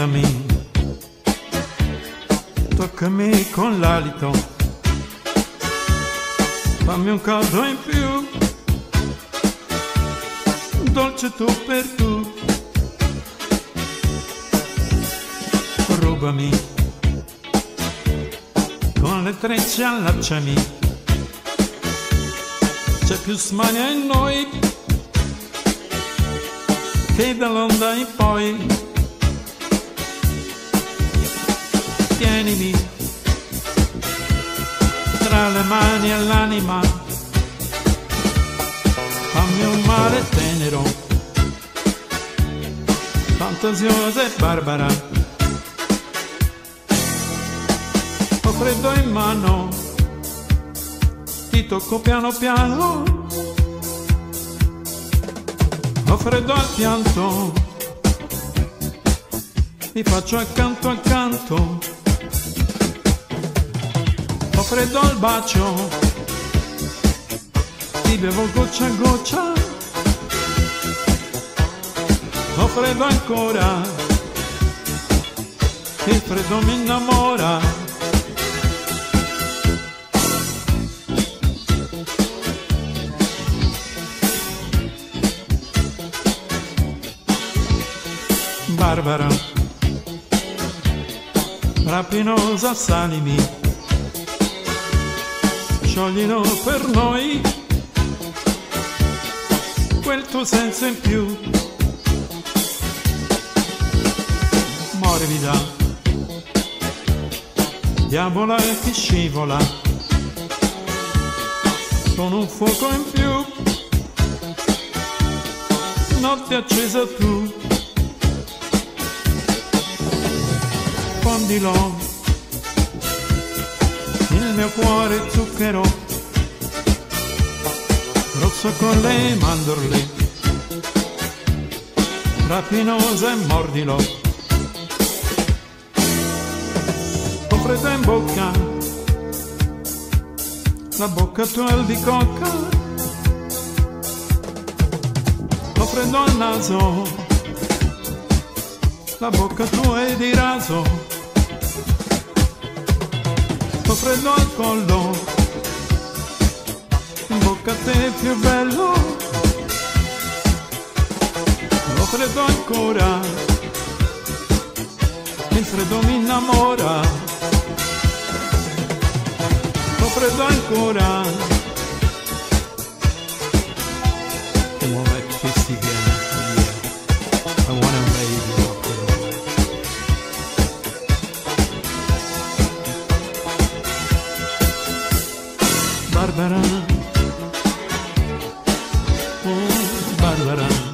Accarezzami, toccami con l'alito, fammi un caldo in più, dolce tu per tu. Rubami, con le trecce allacciami, c'è più smania in noi che dall'onda in poi. Tienimi tra le mani e l'anima, fammi un mare tenero, fantasiosa e barbara. Ho freddo in mano, ti tocco piano piano, ho freddo al pianto, mi faccio accanto accanto freddo al bacio, ti bevo goccia a goccia, ho freddo ancora, il freddo mi innamora. Barbara, rapinosa salimi scioglino per noi. Quel tuo senso in più. Morbida, diavola e ti scivola, con un fuoco in più, notte accesa tu. Fondilo il mio cuore zucchero, rosso con le mandorle, rapinosa e mordilo. Ho freddo in bocca, la bocca tua di cocca, ho freddo al naso, la bocca tua è di raso ho freddo al collo, in bocca a te più bello, ho freddo ancora, il freddo mi innamora, ho freddo ancora. Bárbara, oh Bárbara.